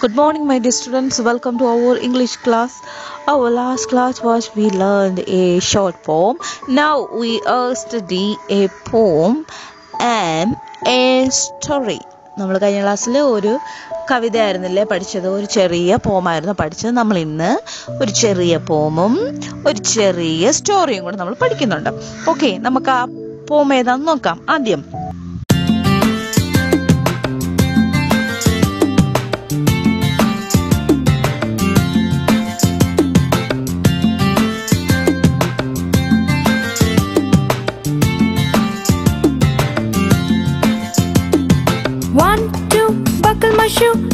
Good morning, my dear students. Welcome to our English class. Our last class was we learned a short poem. Now we are study a poem and a story. നമ്മൾ കഴിഞ്ഞ ക്ലാസ്സിൽ ഒരു കവിത ആയിരുന്നില്ലേ പഠിച്ചത്? ഒരു ചെറിയ പോമായിരുന്നു പഠിച്ചത്. നമ്മൾ ഇന്ന് ഒരു ചെറിയ പോമും ഒരു ചെറിയ സ്റ്റോറിയും കൂടെ നമ്മൾ പഠിക്കുന്നുണ്ട്. ഓക്കെ നമുക്ക് ആ പോം ഏതാന്ന് നോക്കാം. ആദ്യം shoe.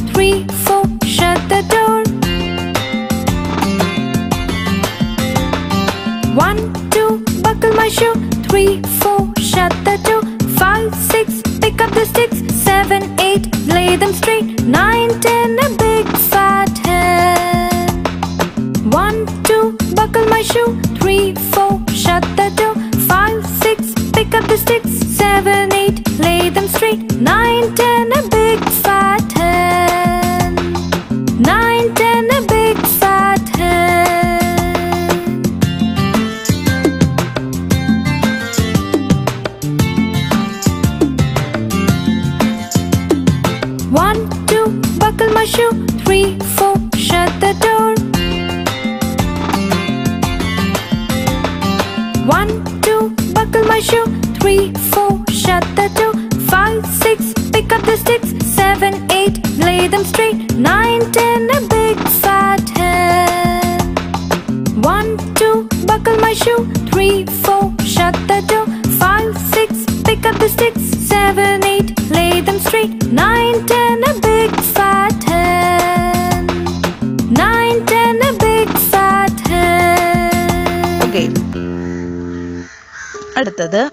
Shoe. Three, four, shut the door. One, two, buckle my shoe. Three, four, shut the door. Five, six, pick up the sticks. Seven, eight, lay them straight. Nine, ten, a big fat hen. One, two, buckle my shoe. Three, four, shut the door. Five, six, pick up the sticks. Seven, eight, lay them straight. Nine, ten, അടുത്തത്.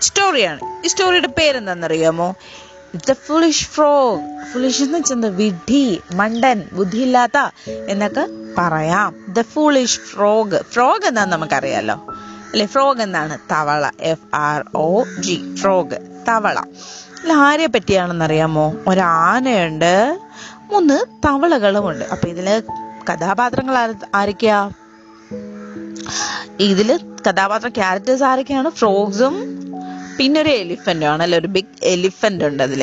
സ്റ്റോറിയാണ് ഈ സ്റ്റോറിയുടെ പേരെന്താണെന്നറിയാമോ? The foolish frog foolish എന്ന് വെച്ചാൽ വിഡി മണ്ടൻ ബുദ്ധിയില്ലാത്ത എന്നൊക്കെ പറയാം. ദ ഫുളിഷ് ഫ്രോഗ് ഫ്രോഗ് എന്താന്ന് നമുക്കറിയാലോ. അല്ലെ? ഫ്രോഗ് എന്നാണ് തവള. F R O G frog തവള. അല്ല ആരെ പറ്റിയാണെന്ന് അറിയാമോ ഒരാനയുണ്ട് മൂന്ന് തവളകളുമുണ്ട്. അപ്പൊ ഇതിൽ കഥാപാത്രങ്ങൾ ആരൊക്കെയാ? ഇതിൽ കഥാപാത്ര ക്യാരക്ടേഴ്സ് ആരൊക്കെയാണ്? ഫ്രോഗ്സും പിന്നെ ഒരു എലിഫന്റും ആണല്ലോ? ഒരു ബിഗ് എലിഫന്റ് ഉണ്ട് അതിൽ.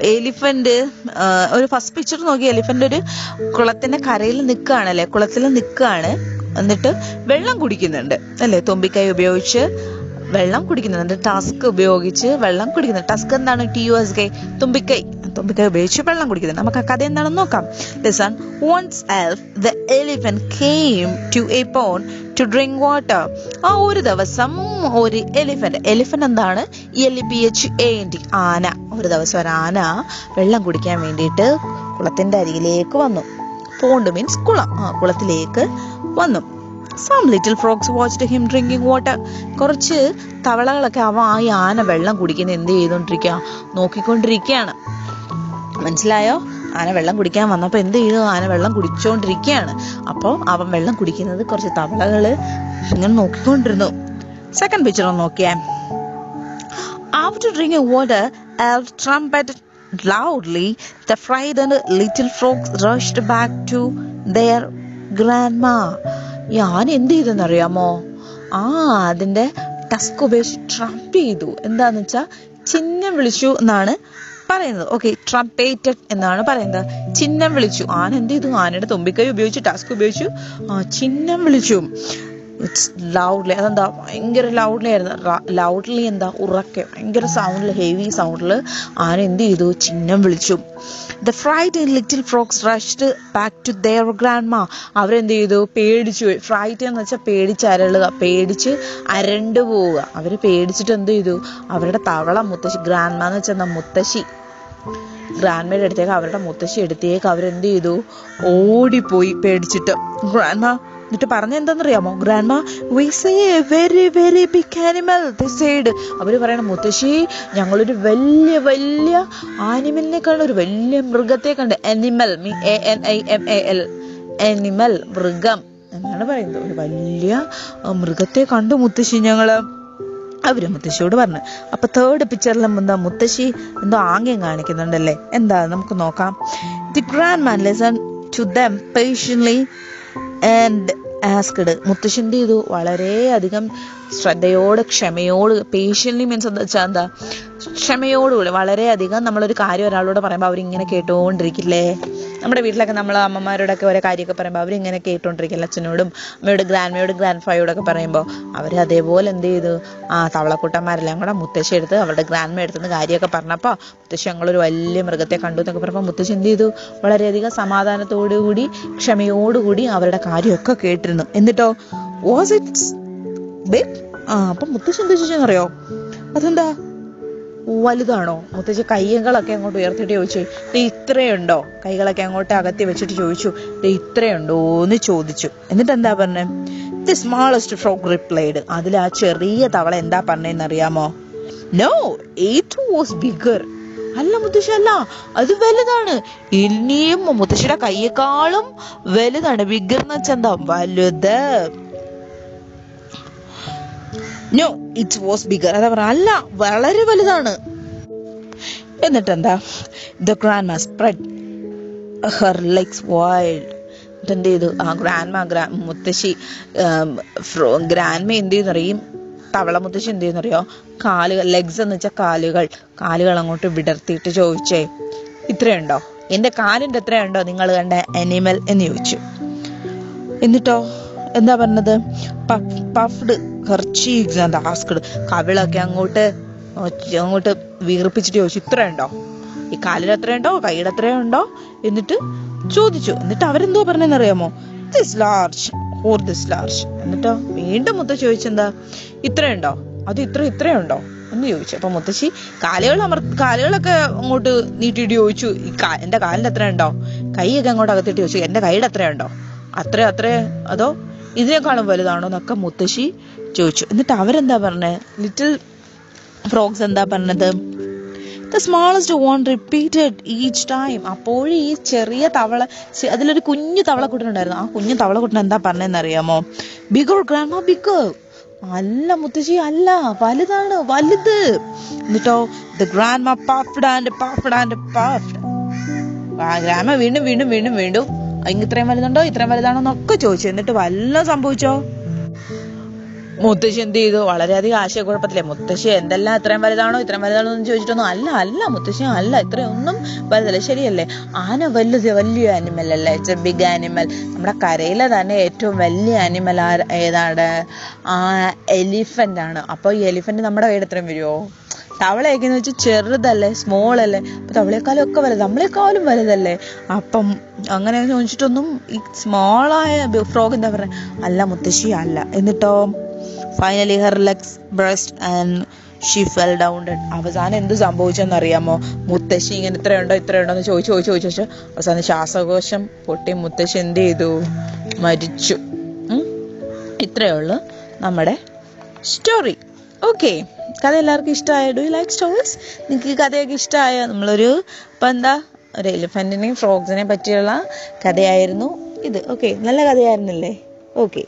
എലിഫന്റ് ഒരു ഫസ്റ്റ് പിക്ചർ നോക്കി എലിഫന്റ് ഒരു കുളത്തിന്റെ കരയിൽ നിൽക്കുകയാണ് അല്ലെ കുളത്തിൽ നിൽക്കുകയാണ്. എന്നിട്ട് വെള്ളം കുടിക്കുന്നുണ്ട്. അല്ലേ? തുമ്പിക്കൈ ഉപയോഗിച്ച് വെള്ളം കുടിക്കുന്നുണ്ട്. ടസ്ക് ഉപയോഗിച്ച് വെള്ളം കുടിക്കുന്നുണ്ട്. ടസ്ക് എന്താണ്? ടി യു എസ് കെ തുമ്പിക്കൈ. തുമ്പിക്കൈ ഉപയോഗിച്ച് വെള്ളം കുടിക്കുന്നുണ്ട്. നമുക്ക് ആ കഥ എന്താണെന്ന് നോക്കാം. Listen once Elf the elephant came to a pond to drink water ആ ഒരു ദിവസം ഒരു എലിഫന്റ് എലിഫന്റ് എന്താണ്? L P H A N T ആന. ഒരു ദിവസം ഒരു ആന വെള്ളം കുടിക്കാൻ വേണ്ടിയിട്ട് കുളത്തിന്റെ അരികിലേക്ക് വന്നു. പോണ്ട് മീൻസ് കുളം. ആ കുളത്തിലേക്ക് വന്നു. Some little frogs watched him drinking water കുറച്ച് തവളകളൊക്കെ അവ ആ ആന വെള്ളം കുടിക്കുന്ന എന്ത് ചെയ്തുകൊണ്ടിരിക്കുക? നോക്കിക്കൊണ്ടിരിക്കുകയാണ്. മനസ്സിലായോ? ആന വെള്ളം കുടിക്കാൻ വന്നപ്പോൾ എന്ത് ചെയ്തു? ആന വെള്ളം കുടിച്ചുകൊണ്ടിരിക്കുകയാണ് അപ്പോൾ അവൻ വെള്ളം കുടിക്കുന്നത് കുറച്ച് തവളകൾ ഇങ്ങനെ നോക്കിക്കൊണ്ടിരുന്നു. സെക്കൻഡ് പിക്ചർ ഒന്ന് നോക്കിയേ. After water, Elf trumpeted loudly. The frightened little frogs rushed back to their grandma. ഞാൻ എന്ത് ചെയ്തെന്നറിയാമോ? ആ അതിന്റെ ടസ്ക് ഉപയോഗിച്ച് ട്രംപ് ചെയ്തു. എന്താന്ന് വെച്ചാൽ ചിഹ്നം വിളിച്ചു എന്നാണ് പറയുന്നത്? ഓക്കെ ട്രംപേറ്റഡ് എന്നാണ് പറയുന്നത്. ചിഹ്നം വിളിച്ചു. ആന എന്ത് ചെയ്തു? ആനയുടെ തുമ്പിക്കൈ ഉപയോഗിച്ചു ടാസ്ക് ഉപയോഗിച്ചു. ചിഹ്നം വിളിച്ചു. ഇറ്റ്സ് ലൗഡ്ലി അതെന്താ? ഭയങ്കര ലൗഡ്ലി ആയിരുന്നു. ലൗഡ്ലി എന്താ? ഉറക്കെ. ഭയങ്കര സൗണ്ടിൽ ഹെവി സൗണ്ടിൽ ആന എന്ത് ചെയ്തു? ചിഹ്നം വിളിച്ചു. The fright little frogs rushed back to their grandma അവരെന്ത് ചെയ്തു? പേടിച്ചു ഫ്രൈറ്റ് എന്ന് വെച്ചാൽ പേടിച്ച് അരളുക. പേടിച്ച് അരണ്ടു പോവുക അവർ പേടിച്ചിട്ട് എന്ത് ചെയ്തു? അവരുടെ തവള മുത്തശ്ശി ഗ്രാൻഡ് മാ എന്ന് വെച്ചാൽ എന്താ മുത്തശ്ശി? ഗ്രാൻഡ്മയുടെ അടുത്തേക്ക് അവരുടെ മുത്തശ്ശി എടുത്തേക്ക് അവരെന്ത് ചെയ്തു? ഓടിപ്പോയി പേടിച്ചിട്ട്. ഗ്രാൻഡ്മ എന്നിട്ട് പറഞ്ഞ എന്താണെന്നറിയാമോ? Grandma we say a very very big animal the side അവർ പറയണം മുത്തശ്ശി ഞങ്ങളൊരു വലിയ വലിയ ആനിമലിനെ കണ്ട് ഒരു വലിയ മൃഗത്തെ കണ്ട്. Animal me A N I M A L animal മൃഗം. എന്നാണ് പറയുന്നത്. ഒരു വലിയ മൃഗത്തെ കണ്ടു മുത്തശ്ശി ഞങ്ങൾ. അവർ മുത്തശ്ശിയോട് പറഞ്ഞു അപ്പൊ തേർഡ് പിക്ചറിൽ എന്താ മുത്തശ്ശി എന്തോ ആംഗ്യം കാണിക്കുന്നുണ്ടല്ലേ? എന്താ? നമുക്ക് നോക്കാം. The grand man listen to them patiently and asked മുത്തശ്ശി ഇത് വളരെയധികം ശ്രദ്ധയോട് ക്ഷമയോട് പേഷ്യൻലി മീൻസ് എന്താ വെച്ചാൽ എന്താ? ക്ഷമയോടുകൂടി വളരെയധികം നമ്മളൊരു കാര്യം ഒരാളോട് പറയുമ്പോൾ അവരിങ്ങനെ കേട്ടുകൊണ്ടിരിക്കില്ലേ നമ്മുടെ വീട്ടിലൊക്കെ നമ്മൾ അമ്മമാരോടൊക്കെ ഓരോ കാര്യമൊക്കെ പറയുമ്പോൾ അവരിങ്ങനെ കേട്ടുകൊണ്ടിരിക്കില്ല അച്ഛനോടും അമ്മയോട് ഗ്രാൻഡ്മയോട് ഗ്രാൻഡ് ഫായോടൊക്കെ പറയുമ്പോൾ അവർ അതേപോലെ എന്ത് ചെയ്തു? ആ തവളക്കൂട്ടന്മാരെല്ലാം കൂടെ മുത്തശ്ശി എടുത്ത് അവരുടെ ഗ്രാൻഡ്മ എടുത്തുനിന്ന് കാര്യമൊക്കെ പറഞ്ഞപ്പോൾ മുത്തശ്ശി ഞങ്ങളൊരു വലിയ മൃഗത്തെ കണ്ടു എന്നൊക്കെ പറഞ്ഞപ്പോൾ മുത്തശ്ശി എന്ത് ചെയ്തു? വളരെയധികം സമാധാനത്തോടുകൂടി ക്ഷമയോടുകൂടി അവരുടെ കാര്യമൊക്കെ കേട്ടിരുന്നു. എന്നിട്ടോ? വാസ് ഇറ്റ്സ് ബിഗ് ആ അപ്പം മുത്തശ്ശി എന്താ ചോദിച്ചെന്നറിയോ അതെന്താ? വലുതാണോ? മുത്തച്ഛൻ കൈകളൊക്കെ അങ്ങോട്ട് ഉയർത്തിയിട്ട് ചോദിച്ചു ഡേ ഇത്രയുണ്ടോ? കൈകളൊക്കെ അങ്ങോട്ട് അകത്തി വെച്ചിട്ട് ചോദിച്ചു "ദേ ഇത്രയുണ്ടോ? എന്ന് ചോദിച്ചു. എന്നിട്ട് എന്താ പറഞ്ഞേ? ദി സ്മാളസ്റ്റ് ഫ്രോഗ് റിപ്ലൈഡ് അതിൽ ആ ചെറിയ തവള എന്താ പറഞ്ഞതെന്ന് അറിയാമോ? നോ ഇറ്റ് വാസ് ബിഗർ അല്ല മുത്തശ്ശി അല്ല അത് വലുതാണ്. ഇനിയും മുത്തശ്ശിയുടെ കൈയേക്കാളും വലുതാണ്. ബിഗർ എന്ന് വെച്ചാൽ എന്താ? വലുത്. നോ ഇറ്റ് വാസ് ബിഗർ അത് അവർ അല്ല വളരെ വലുതാണ്. എന്നിട്ട് എന്താ the grandma spread her legs wild എന്നിട്ട് എന്ത് ചെയ്തു? ആ ഗ്രാൻഡ് മാ ഗ്രാ മുത്തശ്ശി ഗ്രാൻഡ്മ എന്ത് ചെയ്യുന്നറിയും തവള മുത്തശ്ശി എന്ത് ചെയ്യുന്നറിയോ കാലുകൾ ലെഗ്സ് എന്ന് വെച്ചാൽ കാലുകൾ. കാലുകൾ അങ്ങോട്ട് വിടർത്തിയിട്ട് ചോദിച്ചേ ഇത്രയുണ്ടോ? എന്റെ കാലിന്റെ എത്രയുണ്ടോ? നിങ്ങൾ കണ്ട അനിമൽ എന്ന് ചോദിച്ചു. എന്നിട്ടോ? എന്താ പറഞ്ഞത്? പഫ്ഡ് ഹെർച്ചീക്സ് എക്സാം ആസ്ക്ഡ് കവിളൊക്കെ അങ്ങോട്ട് അങ്ങോട്ട് വീർപ്പിച്ചിട്ട് ചോദിച്ചു ഇത്രയുണ്ടോ? ഈ കാലിൽ എത്രയുണ്ടോ കൈയുടെ ഉണ്ടോ എന്നിട്ട് ചോദിച്ചു. എന്നിട്ട് അവരെന്തോ പറഞ്ഞെന്നറിയാമോ? This large or this large എന്നിട്ടോ വീണ്ടും മുത്ത ചോദിച്ചെന്താ? ഇത്രയുണ്ടോ? അത് ഇത്ര ഇത്രയുണ്ടോ? എന്ന് ചോദിച്ചു. അപ്പൊ മുത്തശ്ശി കാലുകൾ അമർ കാലുകളൊക്കെ അങ്ങോട്ട് നീട്ടിയിട്ട് ചോദിച്ചു എന്റെ കാലിന്റെ എത്രയുണ്ടോ കൈയൊക്കെ അങ്ങോട്ട് അകത്തിട്ട് ചോദിച്ചു എന്റെ കൈയുടെ എത്രയുണ്ടോ അത്ര അത്ര അതോ ഇതിനേക്കാളും വലുതാണോ എന്നൊക്കെ മുത്തശ്ശി ചോദിച്ചു. എന്നിട്ട് അവരെന്താ പറഞ്ഞത് ലിറ്റിൽ ഫ്രോഗ്സ് എന്താ പറഞ്ഞത്? The smallest one repeated each time അപ്പോഴും ഈ ചെറിയ തവള അതിലൊരു കുഞ്ഞു തവളക്കുട്ടനുണ്ടായിരുന്നു ആ കുഞ്ഞു തവളക്കുട്ടൻ എന്താ പറഞ്ഞതെന്ന് അറിയാമോ ബിഗർ ഗ്രാൻഡ് ബിഗർ അല്ല മുത്തശ്ശി അല്ല. വലുതാണ് വലുത്. എന്നിട്ടോ the grandma puffed and puffed and puffed ഗ്രാമ വീണ്ടും വീണ്ടും വീണ്ടും വീണ്ടും ഇങ്ങ് ഇത്രയും വലുതുണ്ടോ? ഇത്രയും വലുതാണോ എന്നൊക്കെ ചോദിച്ചു. എന്നിട്ട് വല്ലതും സംഭവിച്ചോ? മുത്തശ്ശി എന്ത് ചെയ്തു? വളരെയധികം ആശയക്കുഴപ്പത്തിലെ മുത്തശ്ശി എന്തെല്ലാം ഇത്രയും വലുതാണോ ഇത്രയും വലുതാണോ എന്ന് ചോദിച്ചിട്ടൊന്നും അല്ല അല്ല മുത്തശ്ശി അല്ല ഇത്രയൊന്നും വലുതല്ല. ശരിയല്ലേ? ആന വലുത് വലിയ ആനിമൽ അല്ലേ? ഇറ്റ്സ് എ ബിഗ് ആനിമൽ നമ്മുടെ കരയിലെ തന്നെ ഏറ്റവും വലിയ ആനിമൽ ഏതാണ്? ആ എലിഫന്റ് ആണ്. അപ്പോൾ ഈ എലിഫന്റ് നമ്മുടെ കയ്യിൽ എത്രയും വരുമോ തവളയൊക്കെ എന്ന് വെച്ചാൽ ചെറുതല്ലേ സ്മോൾ അല്ലേ അപ്പൊ തവളയെക്കാളും ഒക്കെ വലുത് നമ്മളെക്കാളും വലുതല്ലേ. അപ്പം അങ്ങനെ ചോദിച്ചിട്ടൊന്നും ഈ സ്മോളായ ഫ്രോഗ് എന്താ പറയുക അല്ല മുത്തശ്ശി അല്ല. എന്നിട്ടോ finally her legs burst and she fell down അവസാനം എന്ത് സംഭവിച്ചെന്ന് അറിയാമോ മുത്തശ്ശി ഇങ്ങനെ ഇത്രയുണ്ടോ ഇത്രയുണ്ടോ എന്ന് ചോദിച്ചു ചോദിച്ചു ചോദിച്ചു അവസാനം ശ്വാസകോശം പൊട്ടി മുത്തശ്ശി എന്ത് ചെയ്തു? മരിച്ചു. ഇത്രയേ ഉള്ളൂ നമ്മുടെ സ്റ്റോറി ഓക്കെ കഥ എല്ലാവർക്കും ഇഷ്ടമായ? ഡു യു ലൈക്ക് സ്റ്റോറീസ് നിങ്ങൾക്ക് ഈ കഥയൊക്കെ ഇഷ്ടമായ? നമ്മളൊരു ഇപ്പം എന്താ ഒരു എലിഫന്റിനെയും ഫ്രോഗ്സിനെയും പറ്റിയുള്ള കഥയായിരുന്നു ഇത്. ഓക്കെ നല്ല കഥയായിരുന്നല്ലേ? ഓക്കെ